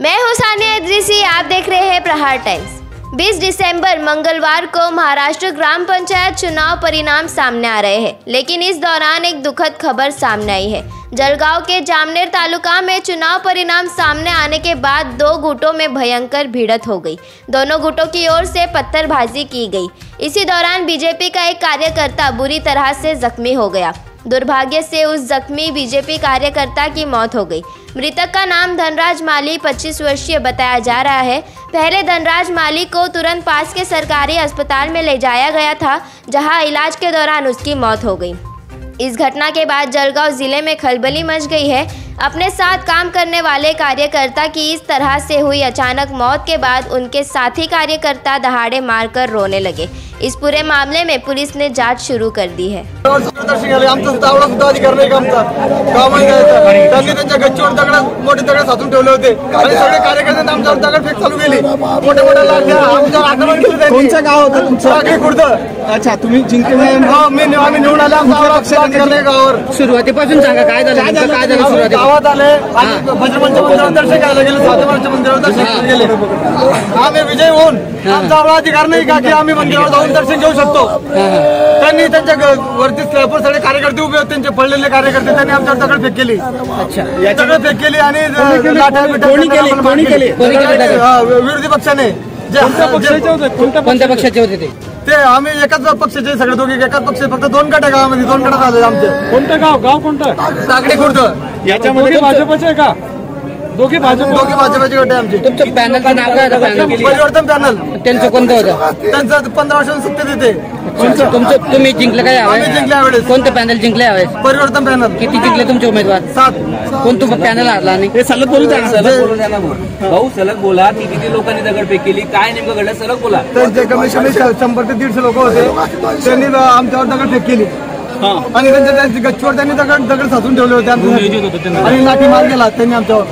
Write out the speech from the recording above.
मैं हूँ सानिया इद्रिसी आप देख रहे हैं प्रहार टाइम्स। 20 दिसंबर, मंगलवार को महाराष्ट्र ग्राम पंचायत चुनाव परिणाम सामने आ रहे हैं, लेकिन इस दौरान एक दुखद खबर सामने आई है। जलगांव के जामनेर तालुका में चुनाव परिणाम सामने आने के बाद दो गुटों में भयंकर भिड़त हो गई। दोनों गुटों की ओर से पत्थरबाजी की गई। इसी दौरान बीजेपी का एक कार्यकर्ता बुरी तरह से जख्मी हो गया। दुर्भाग्य से उस जख्मी बीजेपी कार्यकर्ता की मौत हो गई। मृतक का नाम धनराज माली 25 वर्षीय बताया जा रहा है। पहले धनराज माली को तुरंत पास के सरकारी अस्पताल में ले जाया गया था, जहाँ इलाज के दौरान उसकी मौत हो गई। इस घटना के बाद जलगांव ज़िले में खलबली मच गई है। अपने साथ काम करने वाले कार्यकर्ता की इस तरह से हुई अचानक मौत के बाद उनके साथी कार्यकर्ता दहाड़े मारकर रोने लगे। इस पूरे मामले में पुलिस ने जाँच शुरू कर दी है। दर्शन तावडा सुद्धा अधिकार नाही का आमचा गावामध्ये जायचं त्यांनी त्यांच्या गच्चीवर दगड मोठे दगड साचून ठेवले होते आणि सगळे कार्यकर्त्यांनी आमच्यावर दगड चालू केली मोठे मोठे लाठ्या आमच्यावर आक्रमण केलं कोणचं गाव होतं तुमचं? टाकळी खुर्द अच्छा तुम्ही जिंकले हो मी आम्ही निवडून आले आमचा पक्ष गावावर. सुरुवातीपासून सांगा काय झालं काय झालं? सुरुवाती गावात आले आणि भद्रमंच मंदिरावर दर्शन करायला गेले मंदिरावर दर्शन करायला गेले. आम्ही विजय होऊन आमचा अधिकार नाही का की आम्ही मंदिरावर जाऊन दर्शन घेऊ शकतो. त्यांनी त्यांच्या वरती स्लॅबवर सगळे कार्यकर्ते उभे होते त्यांचे पडलेले कार्यकर्ते त्यांनी आमच्यावर दगड फेक केली दगड फेक केली? आणि? हा, विरोधी पक्षाने. जे कोणत्या पक्षाचे होते? ते? ते आम्ही एकाच पक्षाचे सगळे दोघे एकाच पक्ष फक्त दोन गट गावामध्ये दोन गटात आले आमचे. कोणतं गाव? गाव कोणतं? टाकडी खुर्द. याच्यामध्ये भाजपचे आहे का? दोघे भाजप दोघे भाजपाचे गट आहे आमचे. तुमचं पॅनलचं नाव काय होतं पॅनल परिवर्तन पॅनल त्यांचं कोणतं होतं? त्यांचं पंधरा वर्षांनी सत्तेत येते तुमचं तुमचं तुम्ही जिंकलं काय आम्ही हवंय जिंकल्या वेळेस कोणतं पॅनल जिंकले हवंय परिवर्तन पॅनल किती जिंकले तुमचे उमेदवार? सात. कोण तुम्ही पॅनल हारला आणि? हे सलग बोलू द्या ना. सलग बोलू द्या ना मग भाऊ सलग बोला. की किती लोकांनी दगडफेक केली? काय नेमकं घडलं? सलग बोला. त्यांचे कमीत कमी शंभर ते दीडशे लोक होते. त्यांनी आमच्यावर दगड फेक केली आणि त्यांच्या त्यांची गच्चीवर त्यांनी दगड दगड साचून ठेवले होते आणि लाठी मार केला त्यांनी आमच्यावर.